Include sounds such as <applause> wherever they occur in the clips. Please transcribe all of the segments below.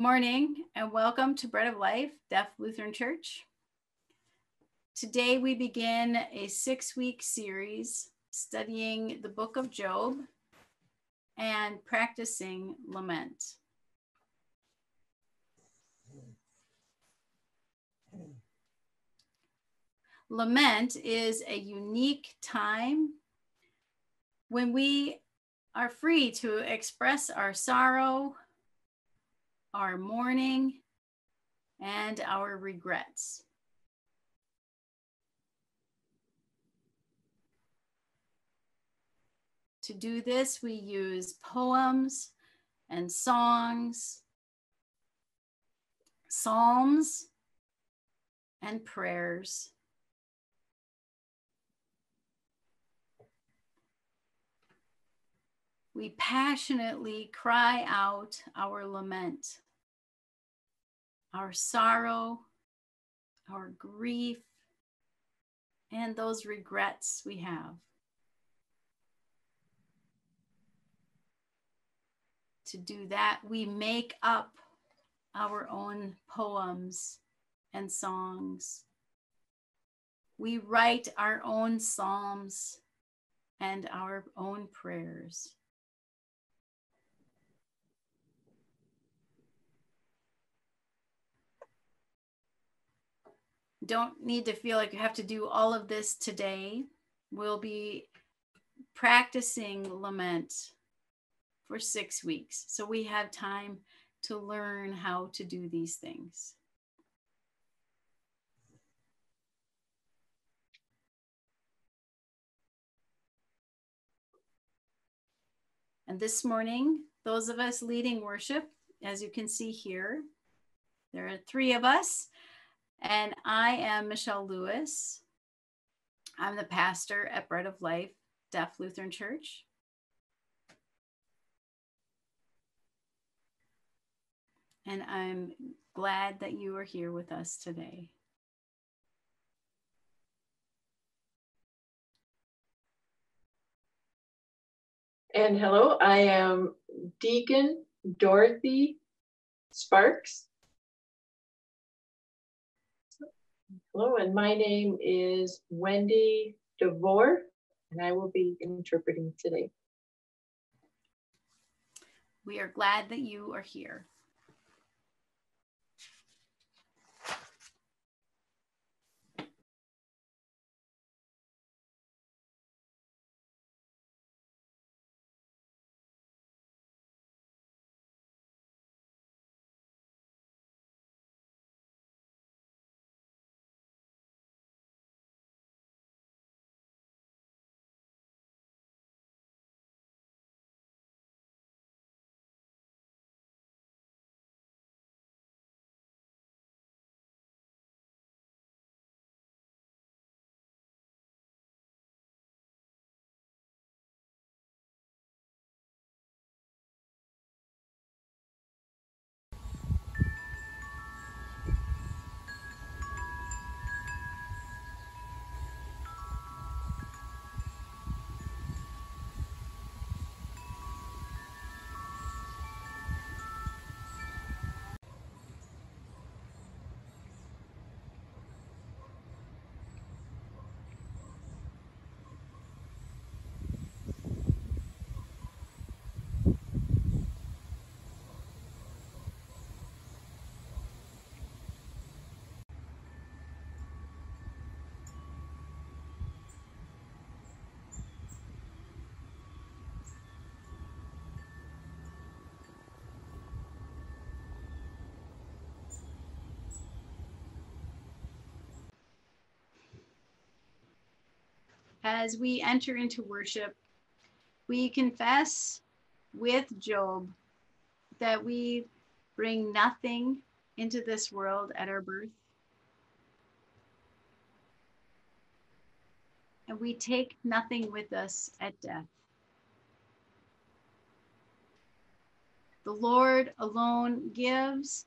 Morning and welcome to Bread of Life, Deaf Lutheran Church. Today we begin a six week series studying the book of Job and practicing lament. Lament is a unique time when we are free to express our sorrow, our mourning, and our regrets. To do this, we use poems and songs, psalms, and prayers. We passionately cry out our lament our sorrow, our grief, and those regrets we have. To do that, we make up our own poems and songs. We write our own psalms and our own prayers. Don't need to feel like you have to do all of this today. We'll be practicing lament for six weeks. So we have time to learn how to do these things. And this morning, those of us leading worship, as you can see here, there are three of us. And I am Michelle Lewis. I'm the pastor at Bread of Life Deaf Lutheran Church. And I'm glad that you are here with us today. And hello, I am Deacon Dorothy Sparks. Hello, and my name is Wendy DeVore, and I will be interpreting today. We are glad that you are here. As we enter into worship, we confess with Job that we bring nothing into this world at our birth. And we take nothing with us at death. The Lord alone gives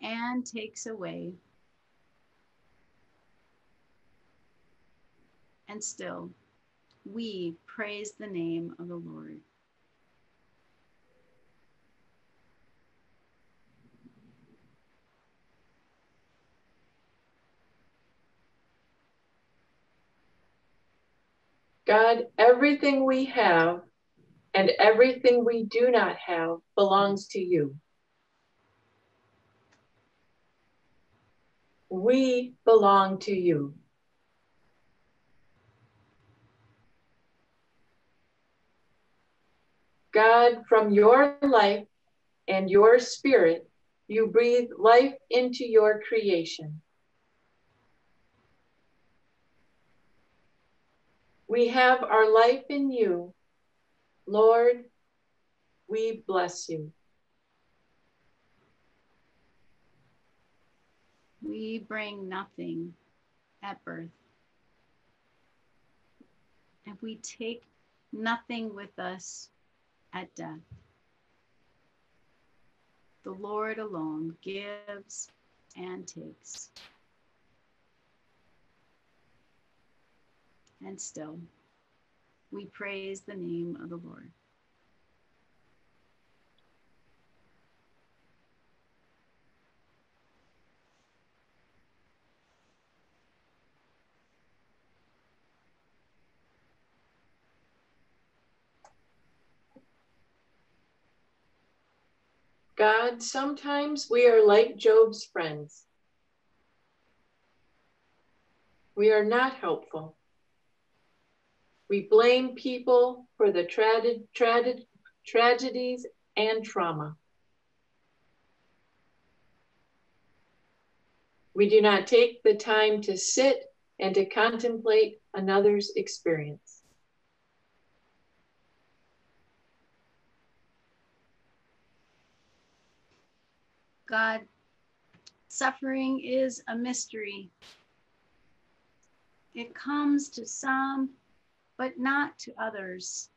and takes away. and still we praise the name of the Lord. God, everything we have and everything we do not have belongs to you. We belong to you. God, from your life and your spirit, you breathe life into your creation. We have our life in you. Lord, we bless you. We bring nothing at birth. And we take nothing with us at death. The Lord alone gives and takes. And still, we praise the name of the Lord. God, sometimes we are like Job's friends. We are not helpful. We blame people for the tra- tra- tragedies and trauma. We do not take the time to sit and to contemplate another's experience. God, suffering is a mystery. It comes to some, but not to others.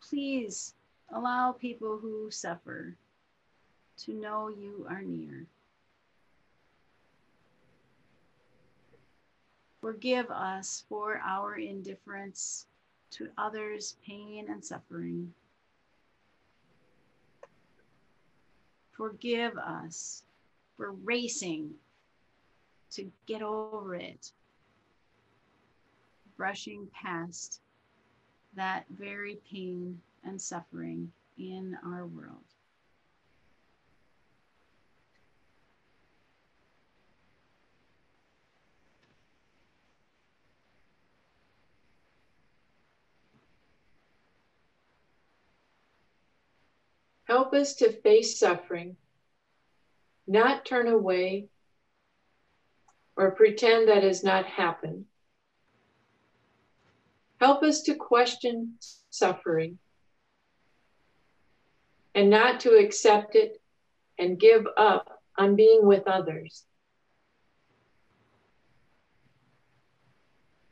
Please allow people who suffer to know you are near. Forgive us for our indifference to others' pain and suffering. Forgive us for racing to get over it, brushing past that very pain and suffering in our world. Help us to face suffering, not turn away or pretend that has not happened. Help us to question suffering and not to accept it and give up on being with others.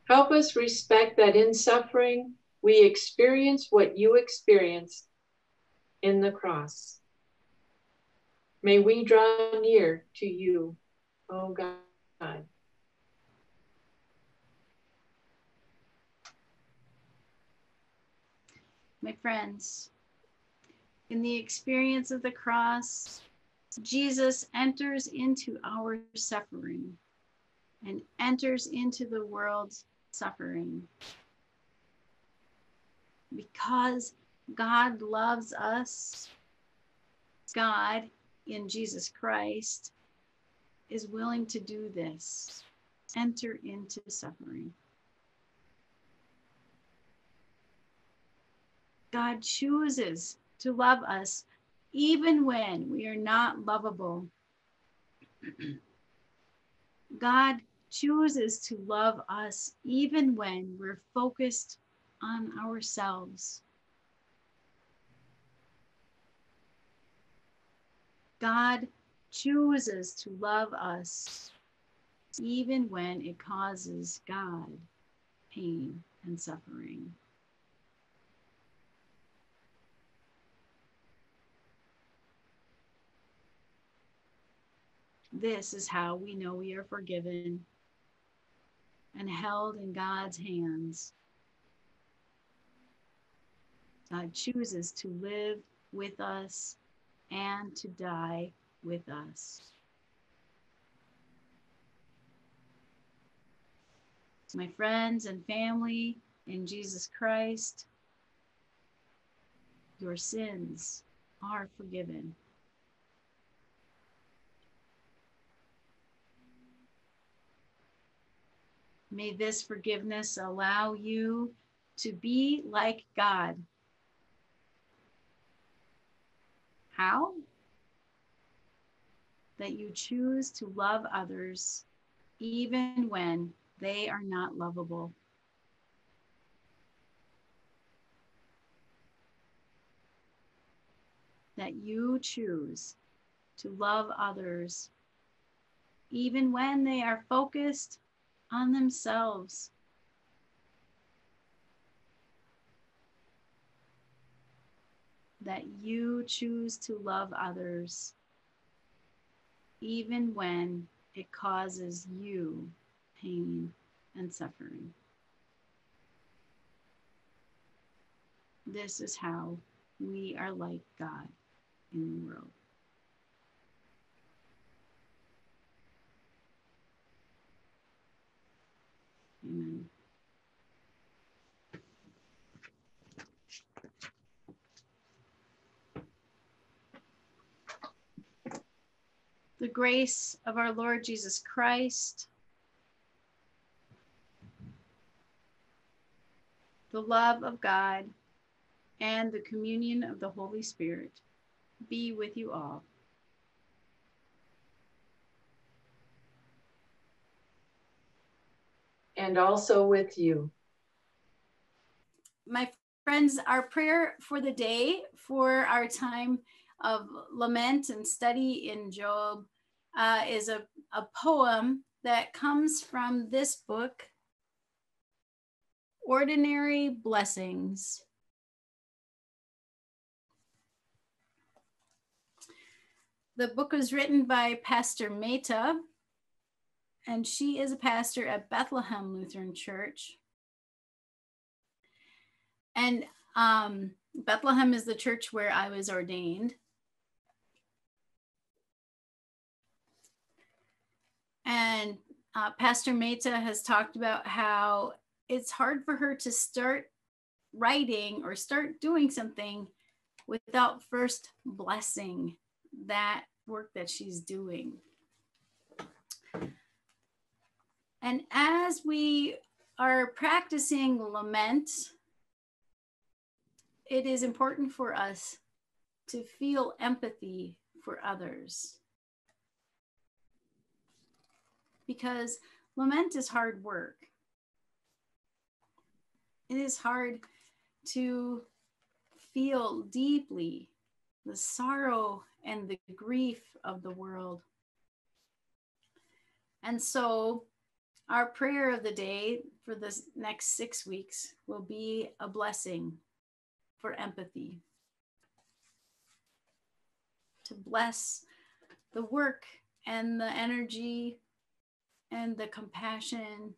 Help us respect that in suffering, we experience what you experienced in the cross. May we draw near to you, O oh God. My friends, in the experience of the cross, Jesus enters into our suffering and enters into the world's suffering. Because God loves us. God in Jesus Christ is willing to do this, enter into suffering. God chooses to love us even when we are not lovable. <clears throat> God chooses to love us even when we're focused on ourselves. God chooses to love us even when it causes God pain and suffering. This is how we know we are forgiven and held in God's hands. God chooses to live with us and to die with us. my friends and family in Jesus Christ, your sins are forgiven. May this forgiveness allow you to be like God. How? That you choose to love others even when they are not lovable. That you choose to love others even when they are focused on themselves. That you choose to love others even when it causes you pain and suffering. This is how we are like God in the world. Amen. The grace of our Lord Jesus Christ, the love of God, and the communion of the Holy Spirit be with you all. and also with you. My friends, our prayer for the day, for our time of lament and study in Job, uh, is a, a poem that comes from this book, Ordinary Blessings. The book was written by Pastor Meta, and she is a pastor at Bethlehem Lutheran Church. And um, Bethlehem is the church where I was ordained. And uh, Pastor Meta has talked about how it's hard for her to start writing or start doing something without first blessing that work that she's doing. And as we are practicing lament, it is important for us to feel empathy for others. Because lament is hard work. It is hard to feel deeply the sorrow and the grief of the world. And so our prayer of the day for the next six weeks will be a blessing for empathy. To bless the work and the energy and the compassion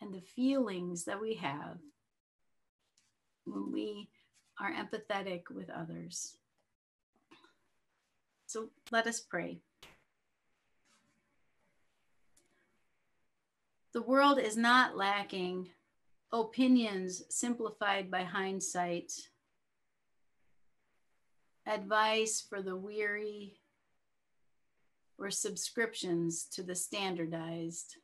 and the feelings that we have when we are empathetic with others. So let us pray. The world is not lacking opinions simplified by hindsight, advice for the weary, or subscriptions to the standardized.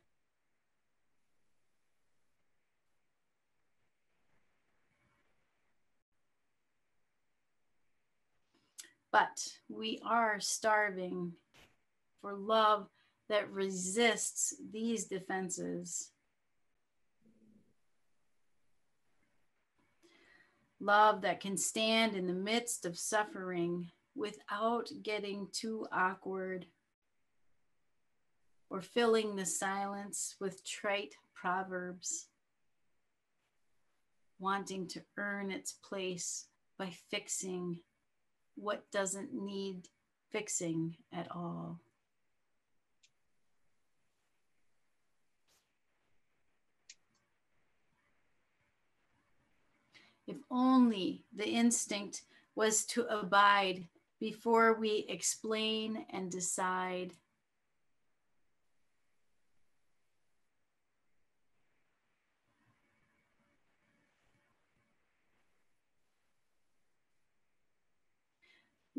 But we are starving for love that resists these defenses. Love that can stand in the midst of suffering without getting too awkward or filling the silence with trite proverbs, wanting to earn its place by fixing what doesn't need fixing at all. If only the instinct was to abide before we explain and decide.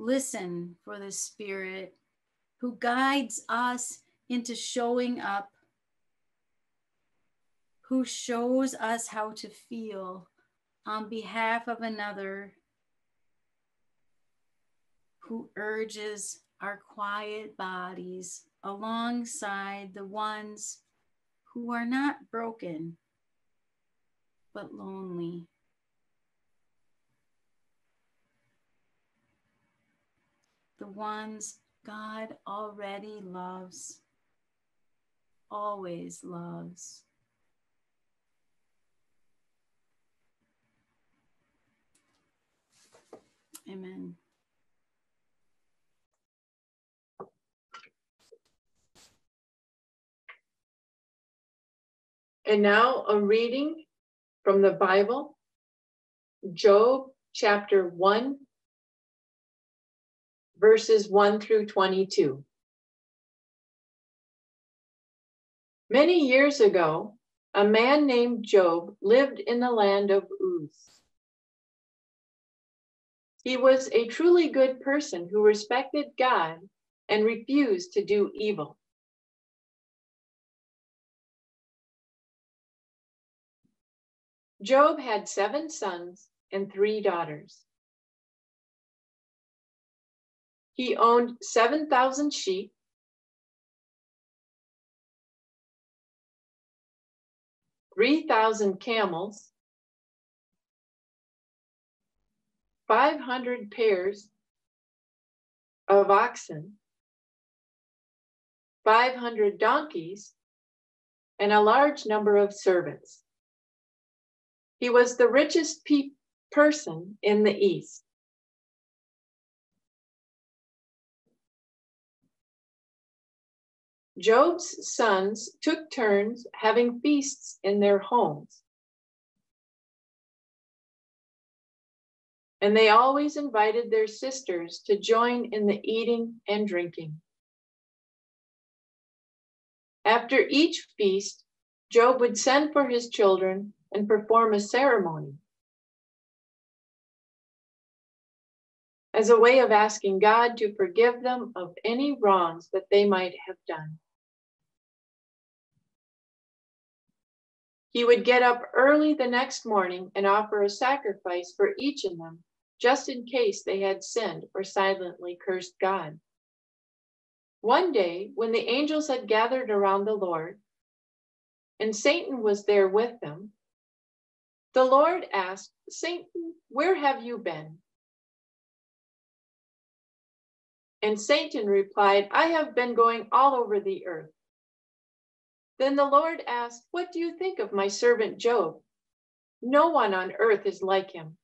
Listen for the Spirit who guides us into showing up, who shows us how to feel on behalf of another, who urges our quiet bodies alongside the ones who are not broken but lonely. The ones God already loves, always loves. Amen. And now a reading from the Bible, Job chapter 1, verses 1 through 22. Many years ago, a man named Job lived in the land of Uz. He was a truly good person who respected God and refused to do evil. Job had seven sons and three daughters. He owned 7,000 sheep, Three thousand camels, five hundred pairs of oxen, five hundred donkeys, and a large number of servants. He was the richest pe- person in the East. Job's sons took turns having feasts in their homes. And they always invited their sisters to join in the eating and drinking. After each feast, Job would send for his children and perform a ceremony as a way of asking God to forgive them of any wrongs that they might have done. He would get up early the next morning and offer a sacrifice for each of them, just in case they had sinned or silently cursed God. One day, when the angels had gathered around the Lord, and Satan was there with them, the Lord asked, Satan, where have you been? And Satan replied, I have been going all over the earth. Then the Lord asked, What do you think of my servant Job? No one on earth is like him.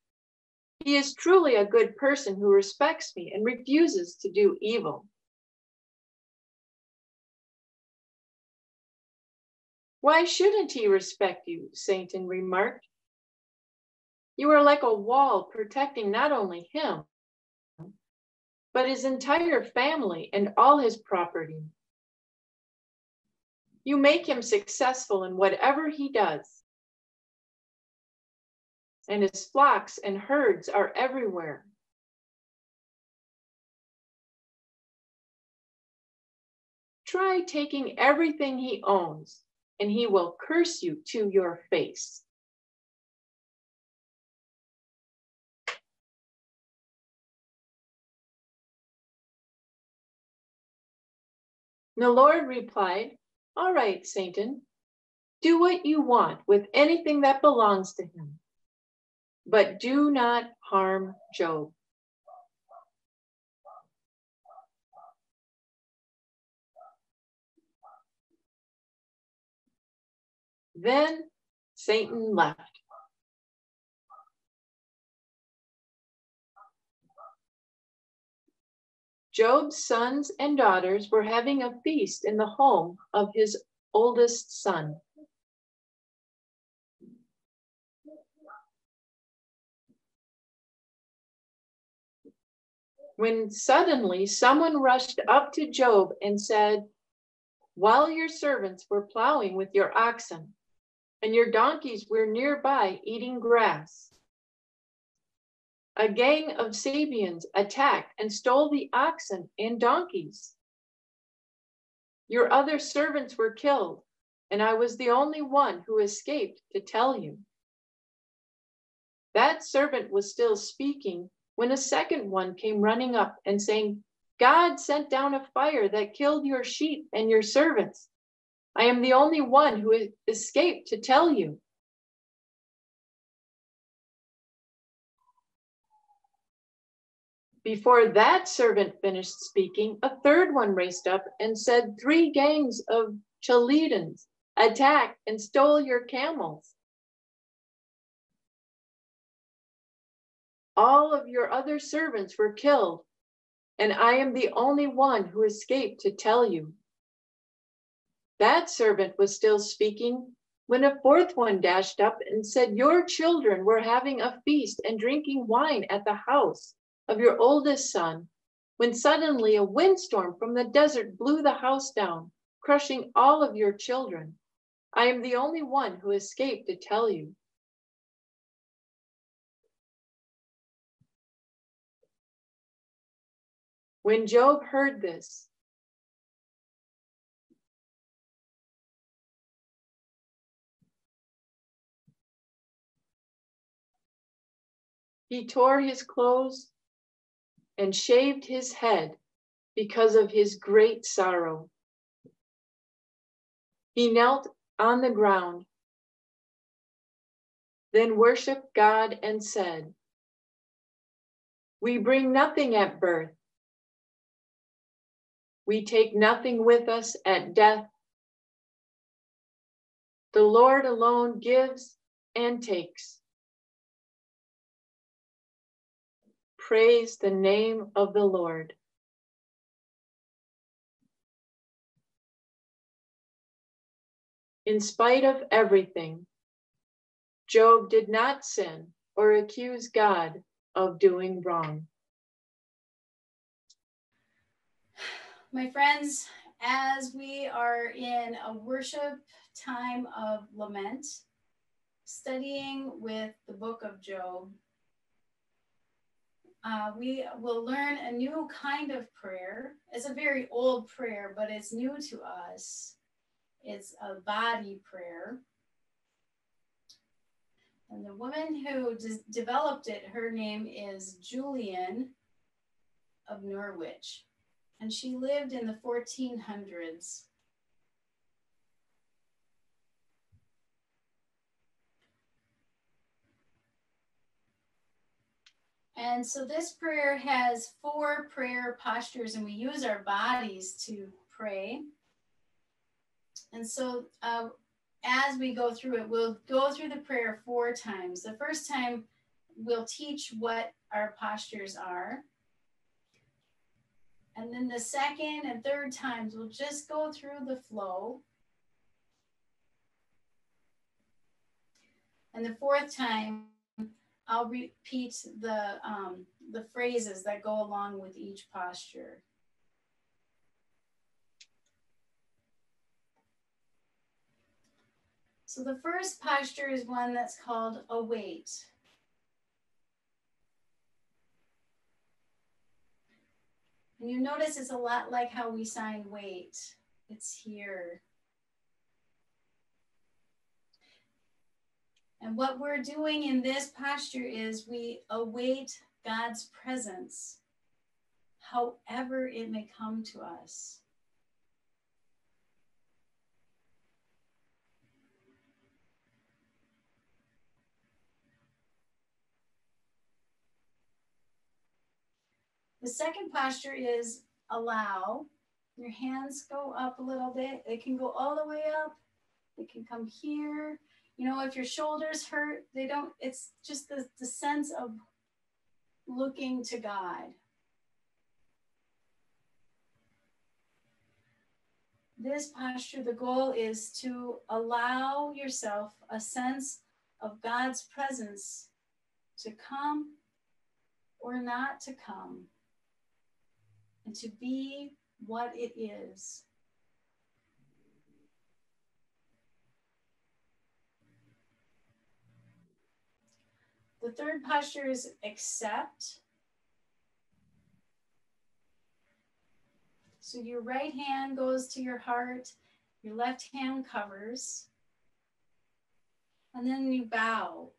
He is truly a good person who respects me and refuses to do evil. Why shouldn't he respect you? Satan remarked. You are like a wall protecting not only him, but his entire family and all his property. You make him successful in whatever he does. And his flocks and herds are everywhere. Try taking everything he owns, and he will curse you to your face. The Lord replied, All right, Satan, do what you want with anything that belongs to him, but do not harm Job. Then Satan left. Job's sons and daughters were having a feast in the home of his oldest son. When suddenly someone rushed up to Job and said, While your servants were plowing with your oxen, and your donkeys were nearby eating grass, A gang of Sabeans attacked and stole the oxen and donkeys. Your other servants were killed, and I was the only one who escaped to tell you. That servant was still speaking when a second one came running up and saying, God sent down a fire that killed your sheep and your servants. I am the only one who escaped to tell you. Before that servant finished speaking, a third one raced up and said, Three gangs of Chaldeans attacked and stole your camels. All of your other servants were killed, and I am the only one who escaped to tell you. That servant was still speaking when a fourth one dashed up and said, Your children were having a feast and drinking wine at the house of your oldest son, when suddenly a windstorm from the desert blew the house down, crushing all of your children. I am the only one who escaped to tell you. When Job heard this, he tore his clothes and shaved his head because of his great sorrow. He knelt on the ground, then worshiped God and said, We bring nothing at birth. We take nothing with us at death. The Lord alone gives and takes. Praise the name of the Lord. In spite of everything, Job did not sin or accuse God of doing wrong. My friends, as we are in a worship time of lament, studying with the book of Job, uh, we will learn a new kind of prayer. It's a very old prayer, but it's new to us. It's a body prayer. And the woman who developed it, her name is Julian of Norwich. And she lived in the 1400s. And so this prayer has four prayer postures, and we use our bodies to pray. And so uh, as we go through it, we'll go through the prayer four times. The first time, we'll teach what our postures are. And then the second and third times, we'll just go through the flow. And the fourth time, I'll repeat the, um, the phrases that go along with each posture. So the first posture is one that's called await. And you notice it's a lot like how we sign wait. It's here. And what we're doing in this posture is we await God's presence, however it may come to us. The second posture is allow. Your hands go up a little bit. They can go all the way up. They can come here you know if your shoulders hurt they don't it's just the, the sense of looking to god. This posture the goal is to allow yourself a sense of god's presence to come or not to come and to be what it is The third posture is accept. So your right hand goes to your heart, your left hand covers, and then you bow.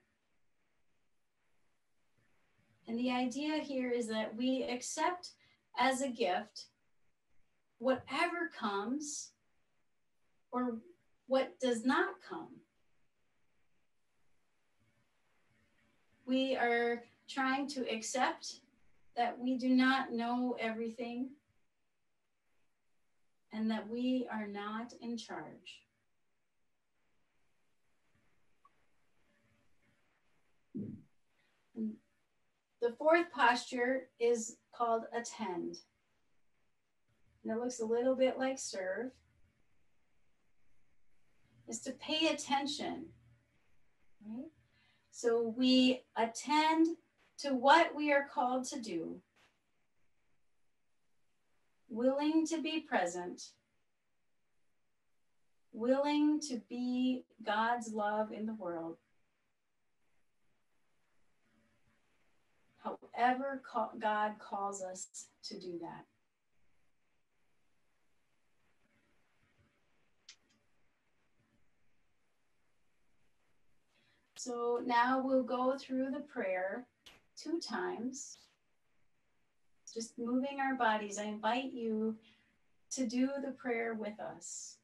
And the idea here is that we accept as a gift whatever comes or what does not come. We are trying to accept that we do not know everything and that we are not in charge. The fourth posture is called attend. And it looks a little bit like serve. Is to pay attention. Right? So we attend to what we are called to do, willing to be present, willing to be God's love in the world. However, God calls us to do that. So now we'll go through the prayer two times, just moving our bodies. I invite you to do the prayer with us.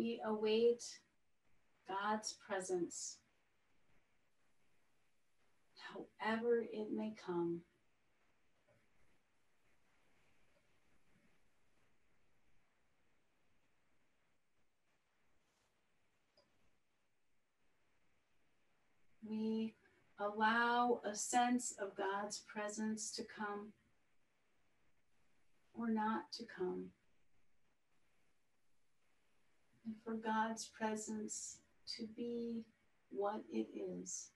We await God's presence, however it may come. We allow a sense of God's presence to come or not to come and for God's presence to be what it is.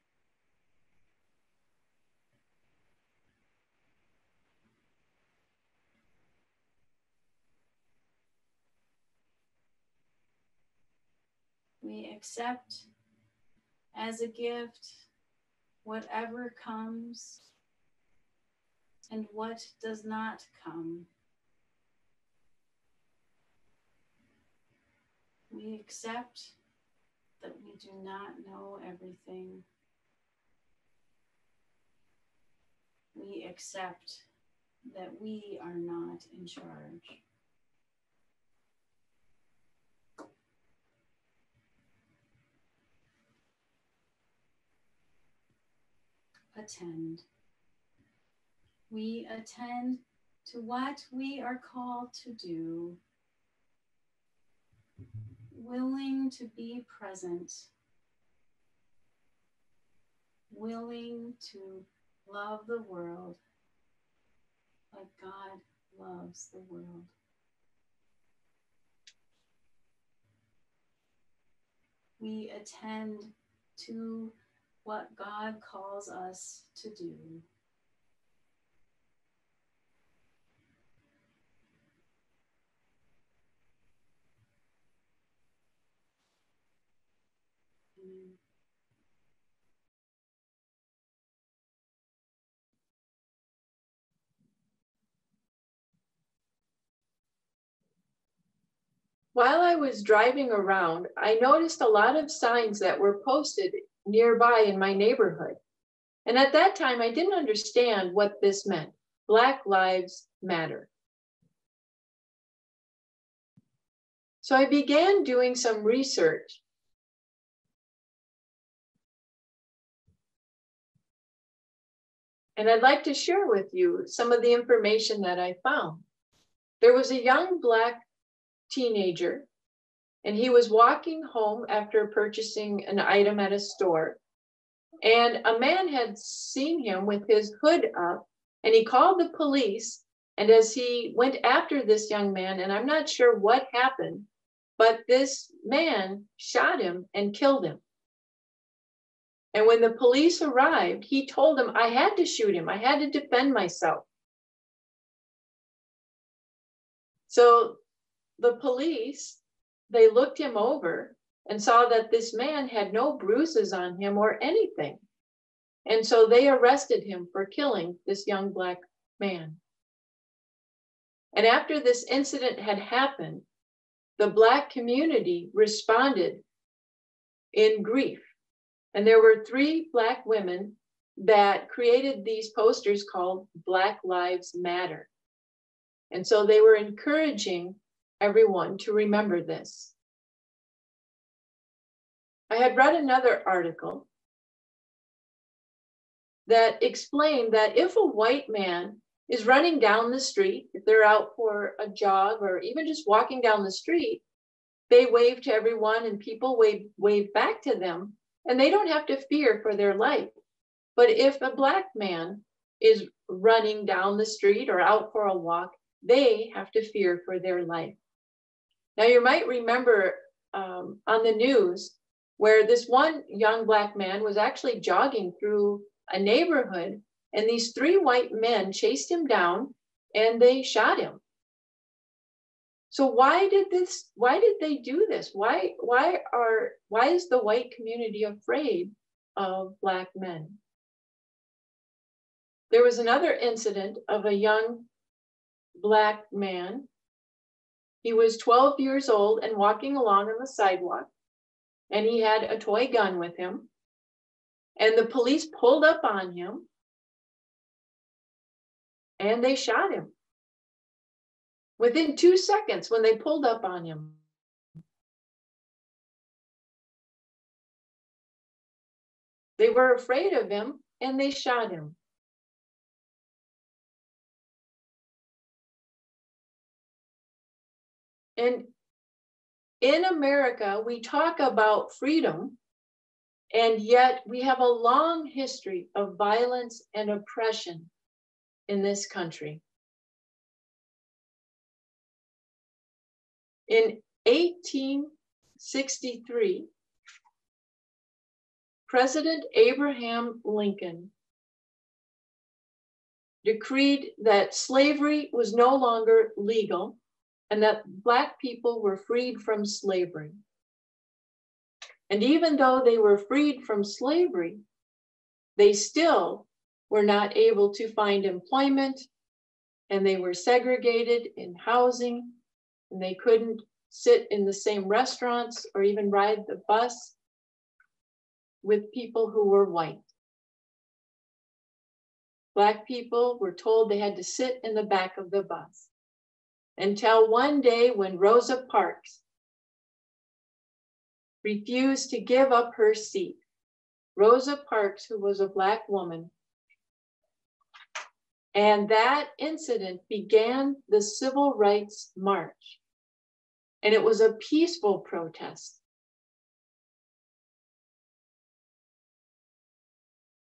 We accept as a gift whatever comes and what does not come. We accept that we do not know everything. we accept that we are not in charge. Attend. We attend to what we are called to do, mm-hmm. Willing to be present, willing to love the world like God loves the world. We attend to what God calls us to do. While I was driving around, I noticed a lot of signs that were posted nearby in my neighborhood. And at that time, I didn't understand what this meant Black Lives Matter. So I began doing some research. And I'd like to share with you some of the information that I found. There was a young Black teenager, and he was walking home after purchasing an item at a store. And a man had seen him with his hood up, and he called the police. And as he went after this young man, and I'm not sure what happened, but this man shot him and killed him. And when the police arrived, he told them, I had to shoot him, I had to defend myself. So the police, they looked him over and saw that this man had no bruises on him or anything. And so they arrested him for killing this young black man. And after this incident had happened, the black community responded in grief. And there were three black women that created these posters called Black Lives Matter. And so they were encouraging everyone to remember this. I had read another article that explained that if a white man is running down the street, if they're out for a jog or even just walking down the street, they wave to everyone and people wave, wave back to them and they don't have to fear for their life. But if a black man is running down the street or out for a walk, they have to fear for their life. Now, you might remember um, on the news where this one young black man was actually jogging through a neighborhood, and these three white men chased him down and they shot him. So why did this why did they do this? Why why are why is the white community afraid of black men? There was another incident of a young black man he was 12 years old and walking along on the sidewalk, and he had a toy gun with him. And the police pulled up on him and they shot him. Within two seconds, when they pulled up on him, they were afraid of him and they shot him. And in America, we talk about freedom, and yet we have a long history of violence and oppression in this country. In 1863, President Abraham Lincoln decreed that slavery was no longer legal and that Black people were freed from slavery. And even though they were freed from slavery, they still were not able to find employment and they were segregated in housing and they couldn't sit in the same restaurants or even ride the bus with people who were white. Black people were told they had to sit in the back of the bus until one day when Rosa Parks refused to give up her seat. Rosa Parks, who was a Black woman, and that incident began the Civil Rights March. And it was a peaceful protest.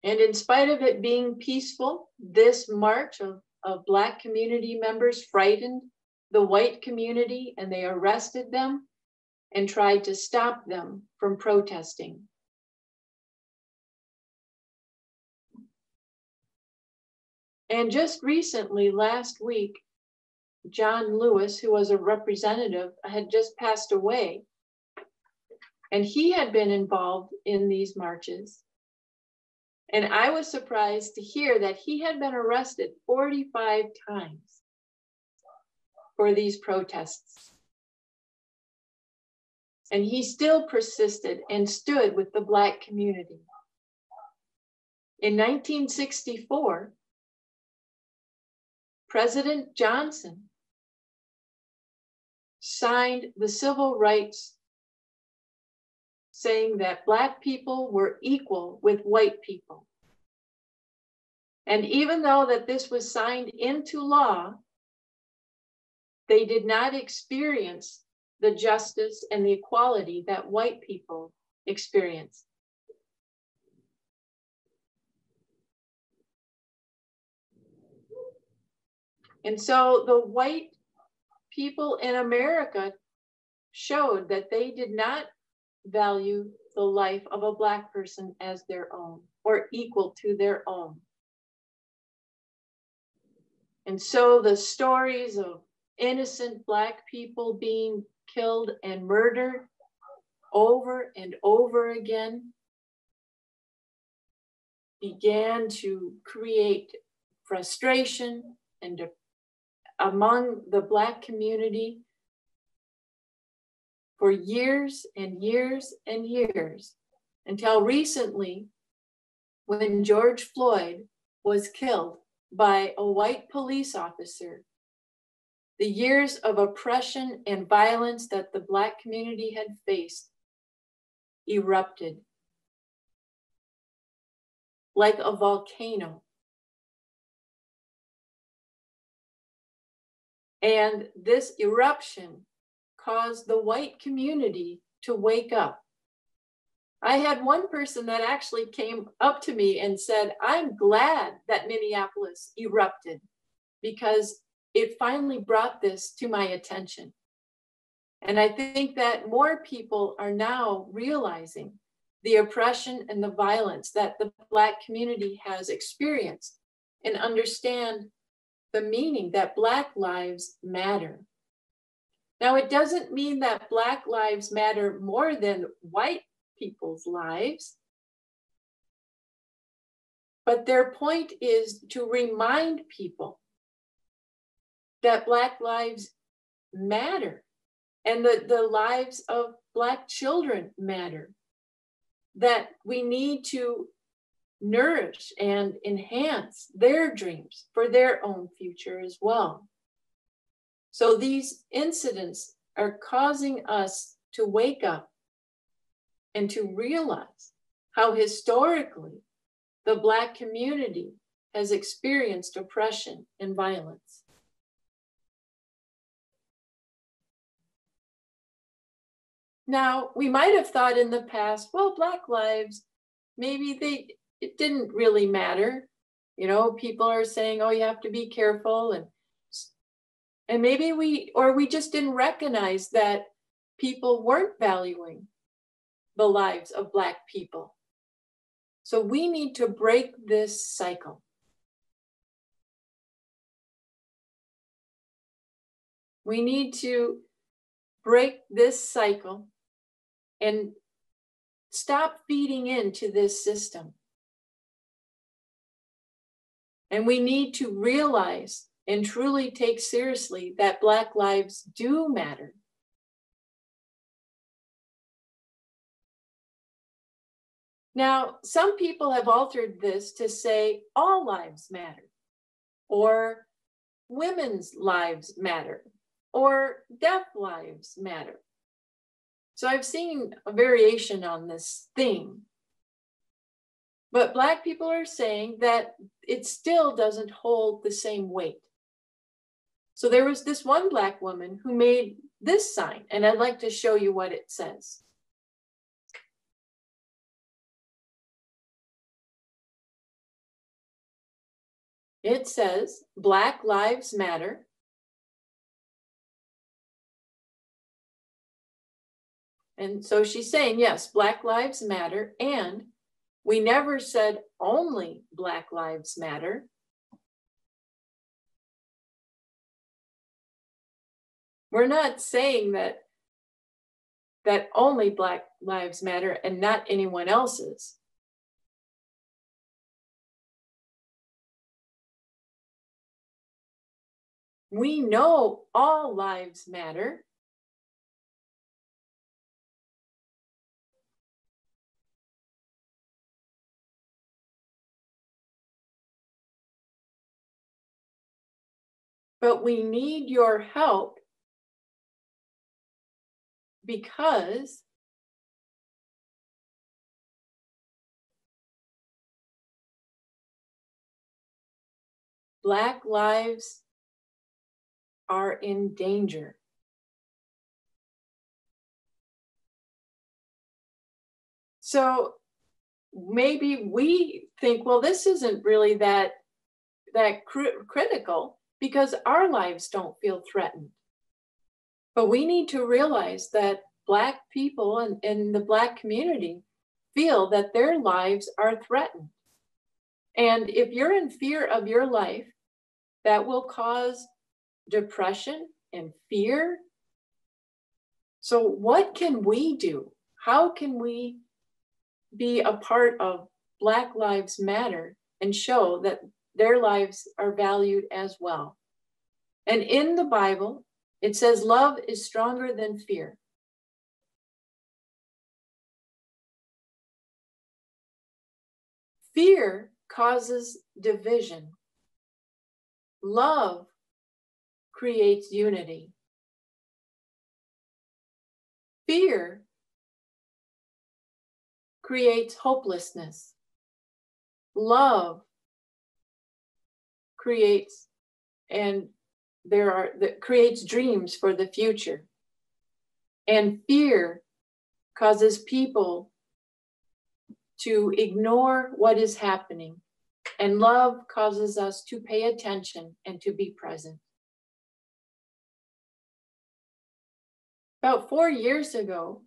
And in spite of it being peaceful, this march of, of Black community members frightened the white community and they arrested them and tried to stop them from protesting. And just recently, last week, John Lewis, who was a representative, had just passed away. And he had been involved in these marches. And I was surprised to hear that he had been arrested 45 times for these protests. And he still persisted and stood with the Black community. In 1964, President Johnson signed the Civil Rights saying that Black people were equal with white people. And even though that this was signed into law, they did not experience the justice and the equality that white people experience. And so the white people in America showed that they did not value the life of a Black person as their own or equal to their own. And so the stories of innocent Black people being killed and murdered over and over again began to create frustration and among the Black community for years and years and years until recently when George Floyd was killed by a white police officer. The years of oppression and violence that the Black community had faced erupted like a volcano And this eruption caused the white community to wake up. I had one person that actually came up to me and said, I'm glad that Minneapolis erupted because it finally brought this to my attention. And I think that more people are now realizing the oppression and the violence that the Black community has experienced and understand the meaning that Black lives matter. Now, it doesn't mean that Black lives matter more than white people's lives. But their point is to remind people that Black lives matter and that the lives of Black children matter. That we need to nourish and enhance their dreams for their own future as well. So these incidents are causing us to wake up and to realize how historically the Black community has experienced oppression and violence. Now, we might have thought in the past, well, Black lives, maybe they it didn't really matter. You know, people are saying, oh, you have to be careful. And, and maybe we, or we just didn't recognize that people weren't valuing the lives of Black people. So we need to break this cycle. We need to break this cycle and stop feeding into this system. And we need to realize and truly take seriously that Black lives do matter. Now, some people have altered this to say all lives matter, or women's lives matter, or deaf lives matter. So I've seen a variation on this theme. But Black people are saying that it still doesn't hold the same weight. So there was this one Black woman who made this sign, and I'd like to show you what it says. It says Black Lives Matter. And so she's saying, yes, Black Lives Matter. And we never said only Black Lives Matter. We're not saying that that only Black Lives Matter and not anyone else's. We know all lives matter. But we need your help because Black lives are in danger. So maybe we think, well, this isn't really that that cr- critical because our lives don't feel threatened. But we need to realize that Black people and in the Black community feel that their lives are threatened. And if you're in fear of your life, that will cause depression and fear. So, what can we do? How can we be a part of Black Lives Matter and show that their lives are valued as well? And in the Bible, it says love is stronger than fear. Fear causes division. Love creates unity. Fear creates hopelessness. Love creates and there are that creates dreams for the future. And fear causes people to ignore what is happening. And love causes us to pay attention and to be present. About four years ago,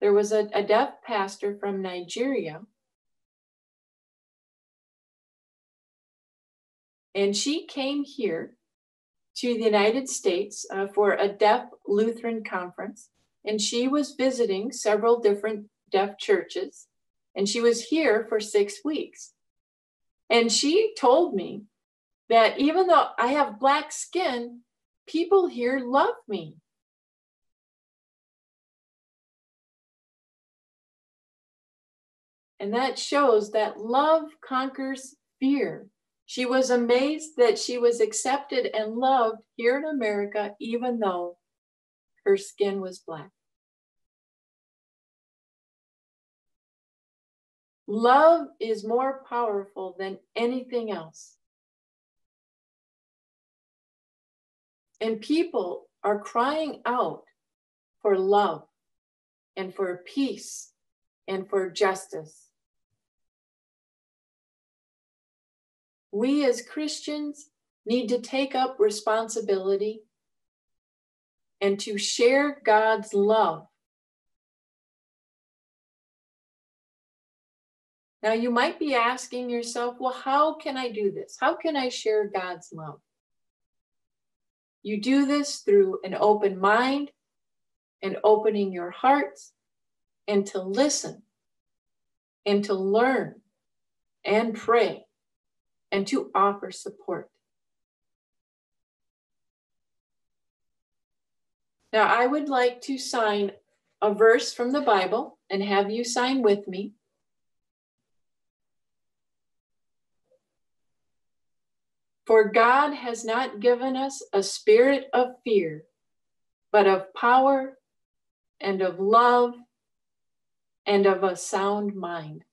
there was a, a deaf pastor from Nigeria. And she came here to the United States uh, for a deaf Lutheran conference. And she was visiting several different deaf churches. And she was here for six weeks. And she told me that even though I have black skin, people here love me. And that shows that love conquers fear. She was amazed that she was accepted and loved here in America, even though her skin was black. Love is more powerful than anything else. And people are crying out for love and for peace and for justice. We as Christians need to take up responsibility and to share God's love. Now, you might be asking yourself, well, how can I do this? How can I share God's love? You do this through an open mind and opening your hearts and to listen and to learn and pray and to offer support. Now, I would like to sign a verse from the Bible and have you sign with me. For God has not given us a spirit of fear, but of power and of love and of a sound mind.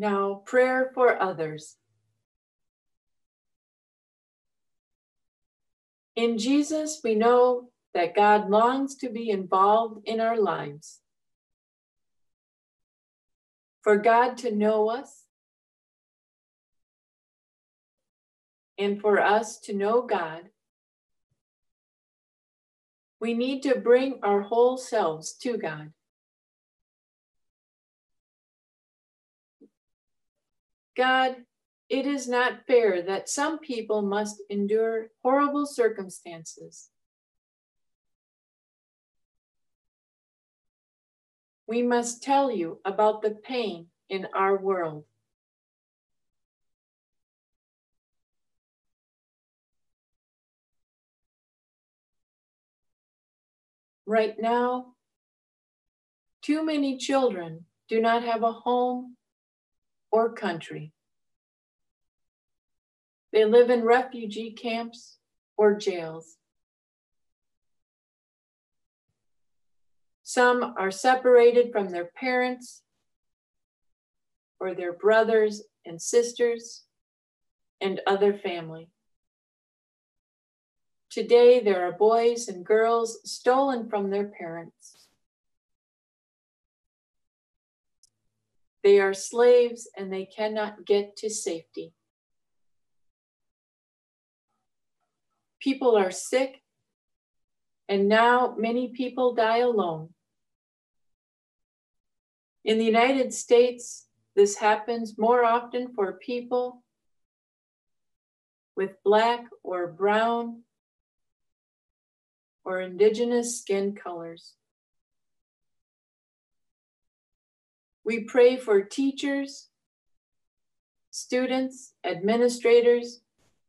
Now, prayer for others. In Jesus, we know that God longs to be involved in our lives. For God to know us and for us to know God, we need to bring our whole selves to God. God, it is not fair that some people must endure horrible circumstances. We must tell you about the pain in our world. Right now, too many children do not have a home or country. They live in refugee camps or jails. Some are separated from their parents or their brothers and sisters and other family. Today, there are boys and girls stolen from their parents. They are slaves and they cannot get to safety. People are sick, and now many people die alone. In the United States, this happens more often for people with black or brown or indigenous skin colors. We pray for teachers, students, administrators,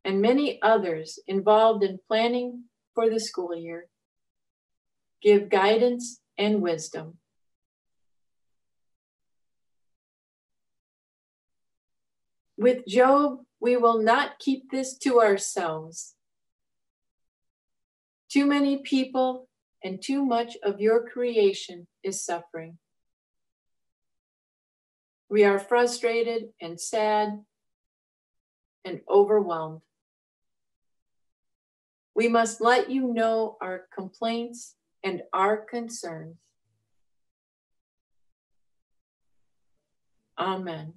and many others involved in planning for the school year. Give guidance and wisdom. With Job, we will not keep this to ourselves. Too many people and too much of your creation is suffering. We are frustrated and sad and overwhelmed. We must let you know our complaints and our concerns. Amen.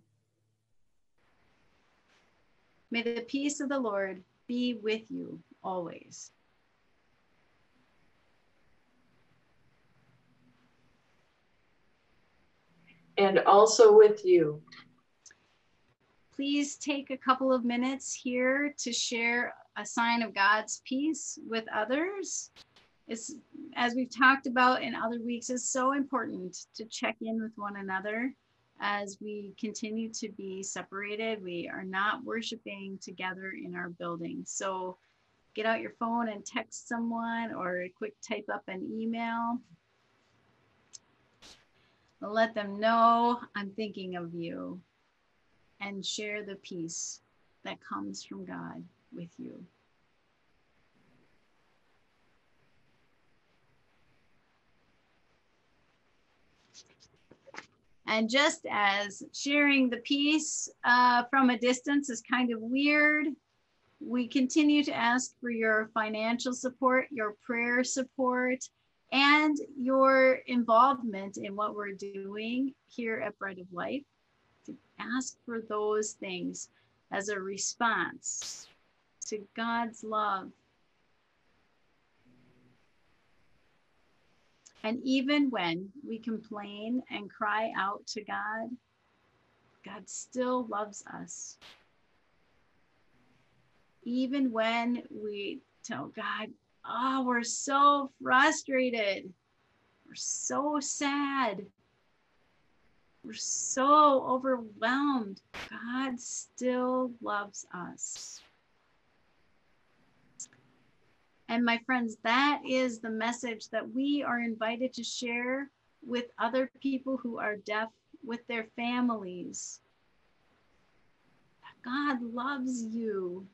May the peace of the Lord be with you always. And also with you. Please take a couple of minutes here to share a sign of God's peace with others. It's, as we've talked about in other weeks, it's so important to check in with one another as we continue to be separated. We are not worshiping together in our building. So get out your phone and text someone or quick type up an email let them know I'm thinking of you and share the peace that comes from God with you. And just as sharing the peace uh, from a distance is kind of weird, we continue to ask for your financial support, your prayer support, and your involvement in what we're doing here at Bread of Life to ask for those things as a response to God's love. And even when we complain and cry out to God, God still loves us. Even when we tell God, oh, we're so frustrated. We're so sad. We're so overwhelmed. God still loves us. And my friends, that is the message that we are invited to share with other people who are deaf, with their families. God loves you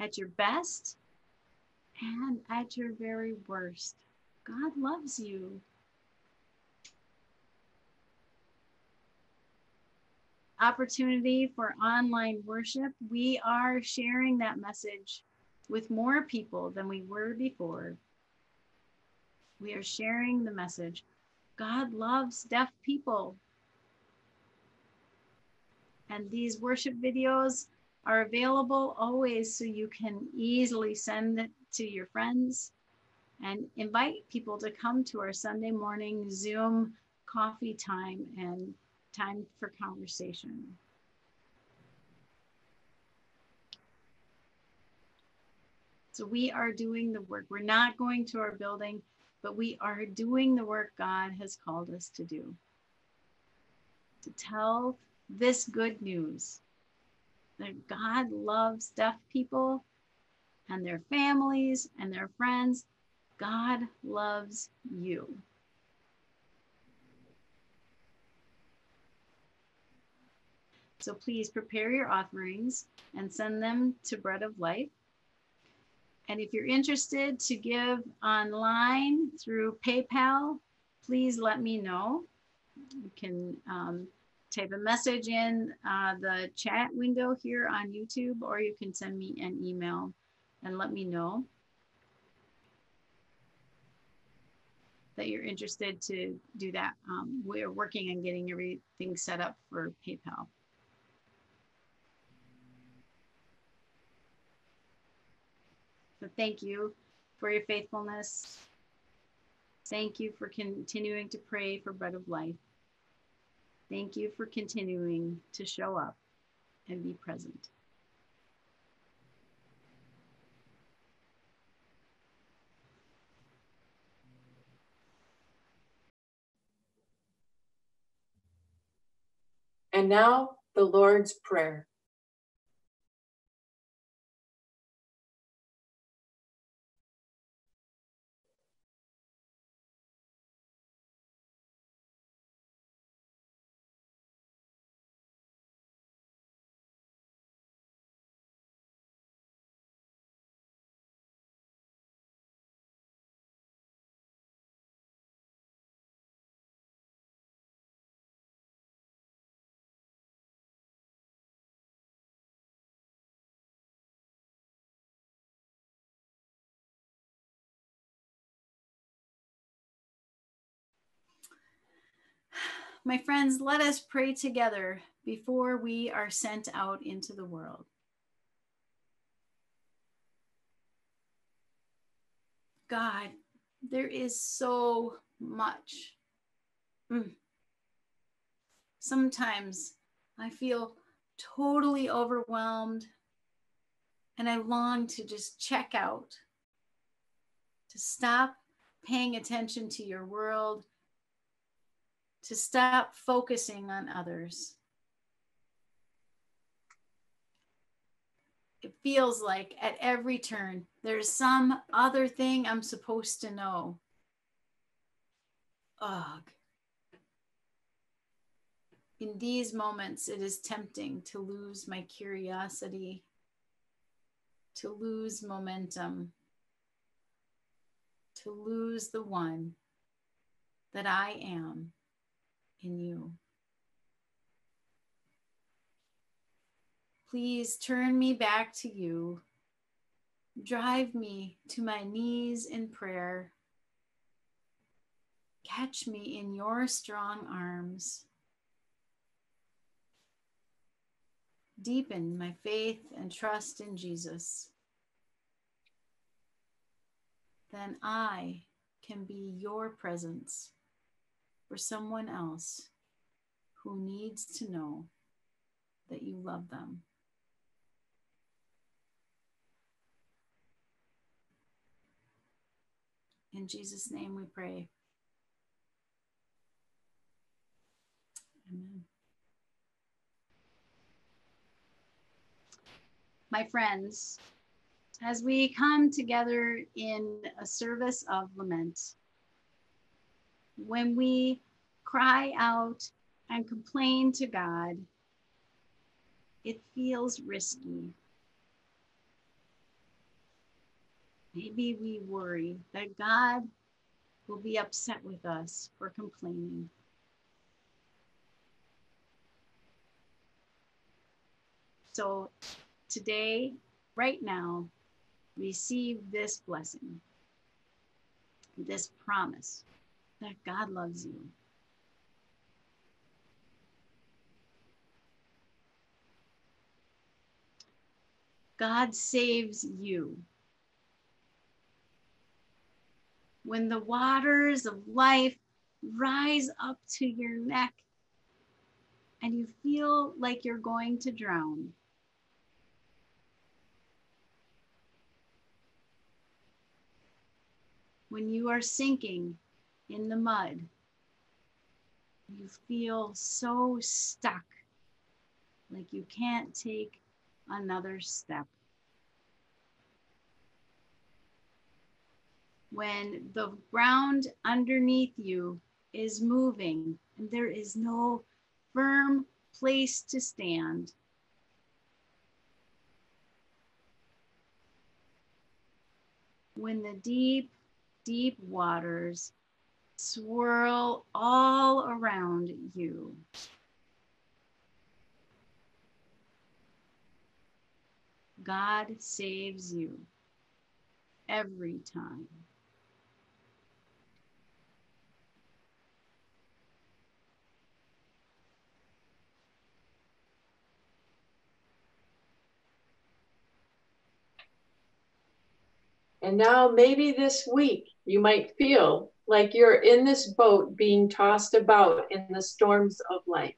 at your best and at your very worst. God loves you. Opportunity for online worship. We are sharing that message with more people than we were before. We are sharing the message. God loves deaf people. And these worship videos are available always so you can easily send it to your friends and invite people to come to our Sunday morning Zoom coffee time and time for conversation. So we are doing the work. We're not going to our building, but we are doing the work God has called us to do. To tell this good news that God loves deaf people and their families and their friends. God loves you. So please prepare your offerings and send them to Bread of Life and if you're interested to give online through PayPal, please let me know. You can um, type a message in uh, the chat window here on YouTube, or you can send me an email and let me know that you're interested to do that. Um, we're working on getting everything set up for PayPal. So thank you for your faithfulness. Thank you for continuing to pray for bread of life. Thank you for continuing to show up and be present. And now the Lord's Prayer. My friends, let us pray together before we are sent out into the world. God, there is so much. Mm. Sometimes I feel totally overwhelmed and I long to just check out, to stop paying attention to your world to stop focusing on others. It feels like at every turn, there's some other thing I'm supposed to know. Ugh. In these moments, it is tempting to lose my curiosity, to lose momentum, to lose the one that I am in you. Please turn me back to you. Drive me to my knees in prayer. Catch me in your strong arms. Deepen my faith and trust in Jesus. Then I can be your presence for someone else who needs to know that you love them. In Jesus' name we pray. Amen. My friends, as we come together in a service of lament, when we cry out and complain to God, it feels risky. Maybe we worry that God will be upset with us for complaining. So today, right now, receive this blessing, this promise that God loves you. God saves you. When the waters of life rise up to your neck and you feel like you're going to drown, when you are sinking in the mud, you feel so stuck, like you can't take another step. When the ground underneath you is moving and there is no firm place to stand, when the deep, deep waters swirl all around you. God saves you every time. And now, maybe this week, you might feel like you're in this boat being tossed about in the storms of life.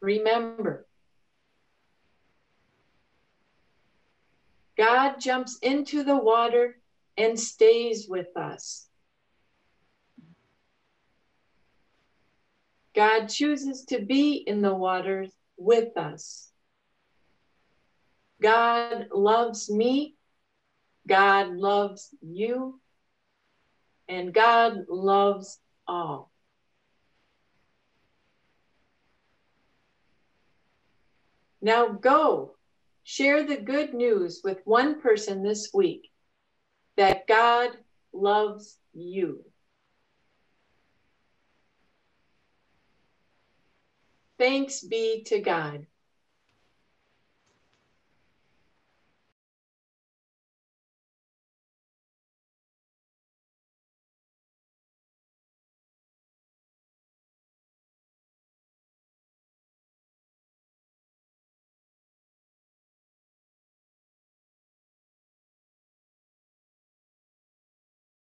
Remember, God jumps into the water and stays with us. God chooses to be in the waters with us. God loves me. God loves you. And God loves all. Now go Share the good news with one person this week that God loves you. Thanks be to God.